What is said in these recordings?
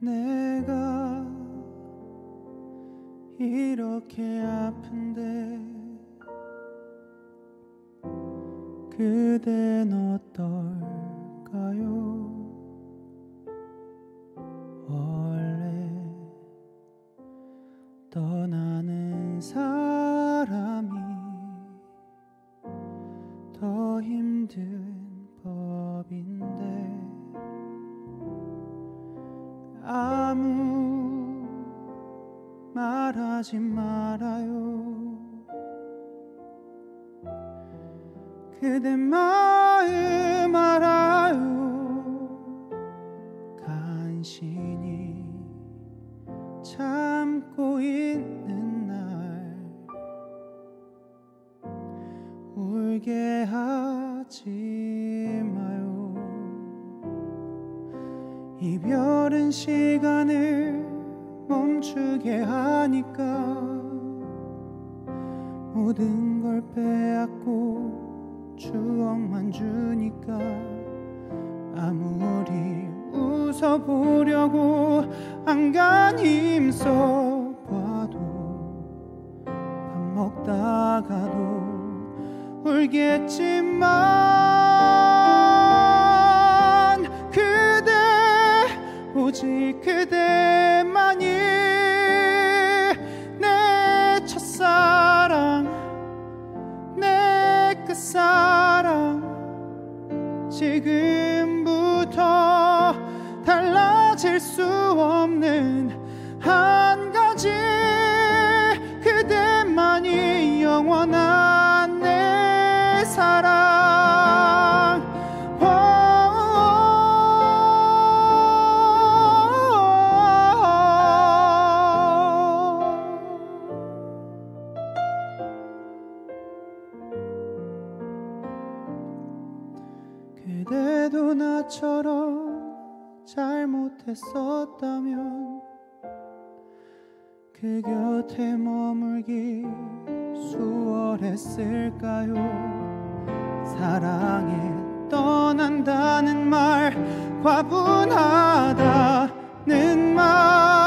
내가 이렇게 아픈데 그댄 어떨까요? 원래 떠나는 사람이 더 힘든 법인데 아무 말하지 말아요. 그대 마음 알아요. 간신히 참고 있는 날 울게 하지 이별은 시간을 멈추게 하니까 모든 걸 빼앗고 추억만 주니까 아무리 웃어보려고 안간히 힘써봐도 밥 먹다가도 울겠지만 오직 그대만이 내 첫사랑 내 끝사랑. 지금부터 달라질 수 없는 한 가지 그대도 나처럼 잘못했었다면 그 곁에 머물기 수월했을까요? 사랑에 떠난다는 말 과분하다는 말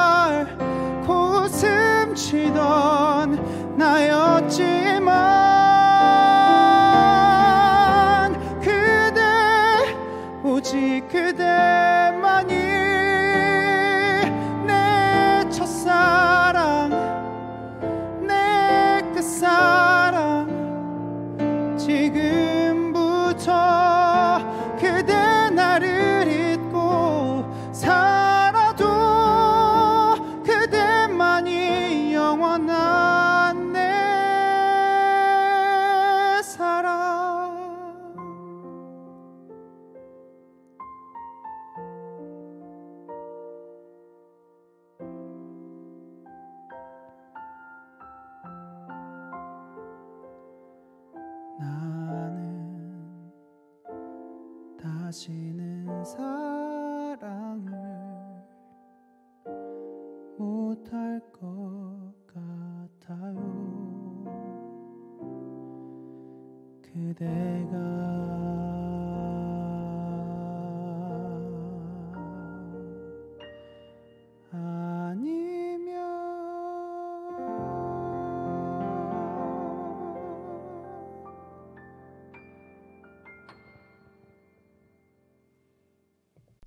오직 그대만이 내 첫사랑 내 끝사랑 다시는 사랑을 못할 것 같아요. 그대가